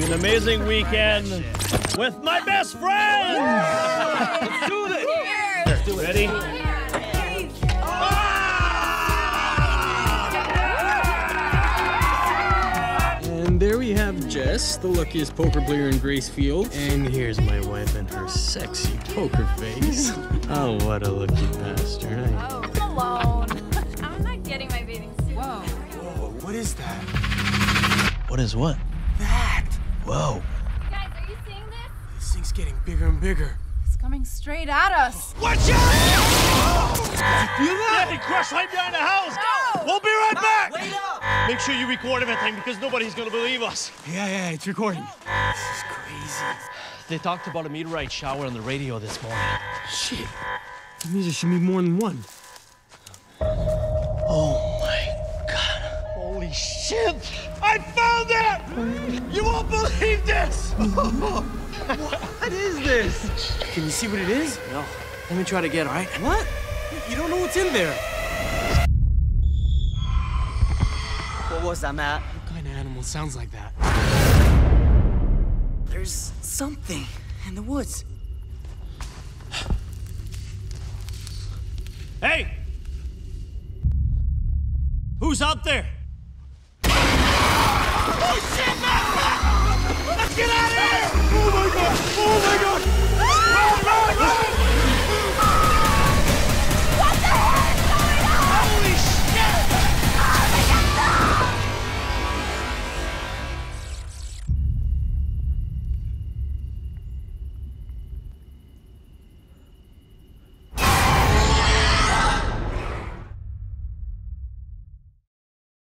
amazing weekend with my best friend. Let's do this. Let's do it. Ready? And there we have Jess, the luckiest poker player in Gracefield. And here's my wife and her sexy poker face. oh, what a lucky bastard. I- Oh, come alone. I'm not getting my bathing suit. Whoa. Whoa, what is that? What is what? That. Whoa. Guys, are you seeing this? This thing's getting bigger and bigger. It's coming straight at us. Watch out! Feel that? Hey, crush right behind the house. Go! We'll be right back. Wait up! Make sure you record everything because nobody's gonna believe us. Yeah, yeah, it's recording. This is crazy. They talked about a meteorite shower on the radio this morning. Shit. That means there should be more than one. Shit! I found it! You won't believe this! What is this? Can you see what it is? No. Let me try to get, all right? What? You don't know what's in there. What was that, Matt? What kind of animal sounds like that? There's something in the woods. Hey! Who's out there?